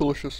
trouxas